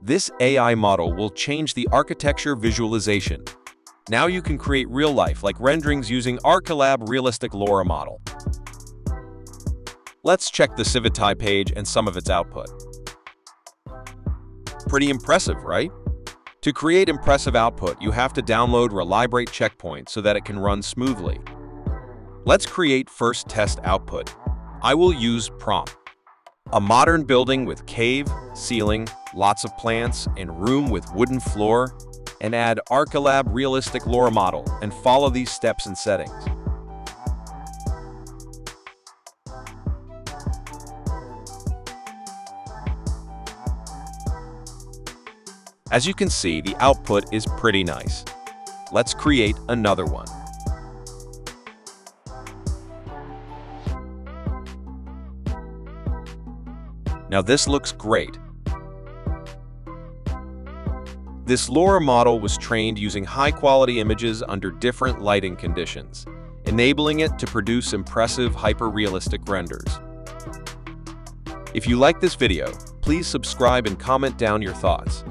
This AI model will change the architecture visualization. Now you can create real-life like renderings using Archilab Realistic LoRa model. Let's check the Civitai page and some of its output. Pretty impressive, right? To create impressive output, you have to download Reliberate Checkpoint so that it can run smoothly. Let's create first test output. I will use prompt. A modern building with cave, ceiling, lots of plants, and room with wooden floor, and add Archilab Realistic LoRa model and follow these steps and settings. As you can see, the output is pretty nice. Let's create another one. Now this looks great. This LoRa model was trained using high-quality images under different lighting conditions, enabling it to produce impressive hyper-realistic renders. If you like this video, please subscribe and comment down your thoughts.